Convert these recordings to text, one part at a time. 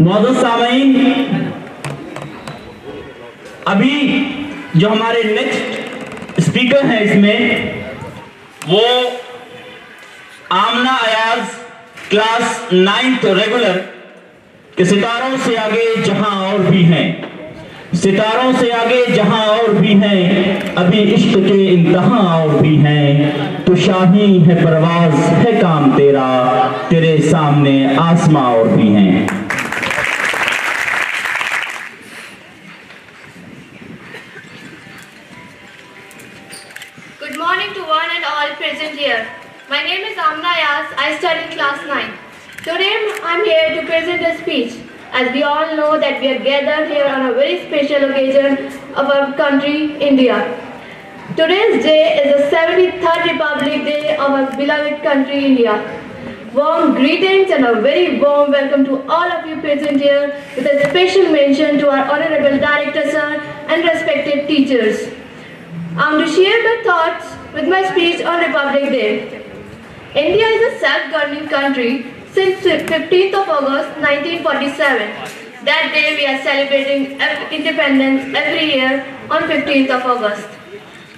मौजूद सामीन अभी जो हमारे नेक्स्ट स्पीकर हैं इसमें, वो Aamna Ayaz class ninth regular के सितारों से आगे जहाँ और भी हैं। सितारों से आगे जहाँ और भी हैं, अभी इश्क के इंतहा और भी हैं। तो शाही है परवाज, है काम तेरा, तेरे सामने आसमां और भी हैं। One and all present here. My name is Amna Ayaz. I study class 9. Today I'm here to present a speech. As we all know that we are gathered here on a very special occasion of our country, India. Today's day is the 73rd Republic Day of our beloved country, India. Warm greetings and a very warm welcome to all of you present here with a special mention to our Honorable Director Sir and respected teachers. I'm to share my thoughts with my speech on Republic Day. India is a self-governing country since 15th of August 1947. That day we are celebrating independence every year on 15th of August.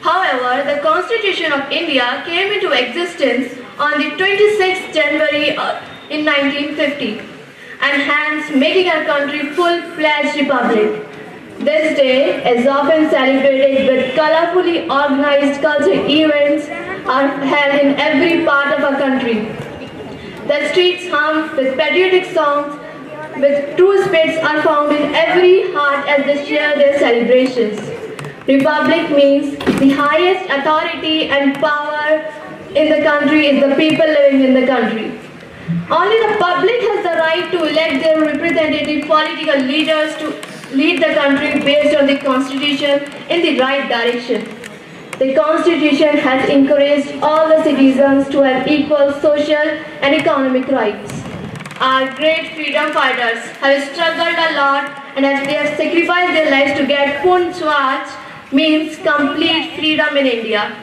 However, the Constitution of India came into existence on the 26th January uh, in 1950 and hence making our country full-fledged republic. This day is often celebrated with colorfully organized cultural events are held in every part of our country. The streets hum with patriotic songs, with true spirits are found in every heart as they share their celebrations. Republic means the highest authority and power in the country is the people living in the country. Only the public has the right to elect their representative political leaders to lead the country based on the constitution in the right direction. The constitution has encouraged all the citizens to have equal social and economic rights. Our great freedom fighters have struggled a lot and as they have sacrificed their lives to get Purna Swaraj means complete freedom in India.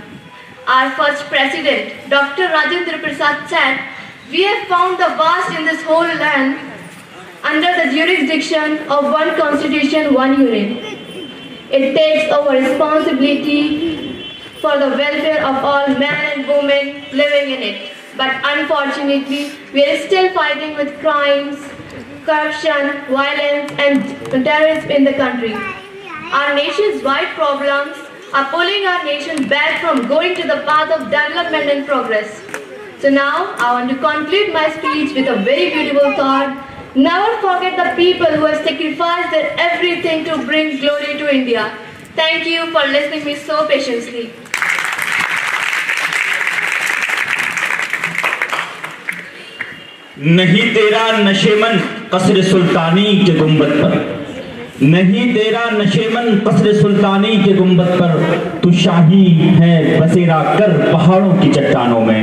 Our first president, Dr. Rajendra Prasad said, we have found the vast in this whole land under the jurisdiction of one constitution, one union. It takes our responsibility for the welfare of all men and women living in it. But unfortunately, we are still fighting with crimes, corruption, violence, and terrorism in the country. Our nation's wide problems are pulling our nation back from going to the path of development and progress. So now, I want to conclude my speech with a very beautiful thought. Never forget the people who have sacrificed their everything to bring glory to India. Thank you for listening me so patiently. नहीं तेरा नशेमन कसर सुल्तानी के गुंबद पर नहीं तेरा नशेमन कसर सुल्तानी के गुंबद पर तू शाही है बसेरा कर पहाड़ों की चट्टानों में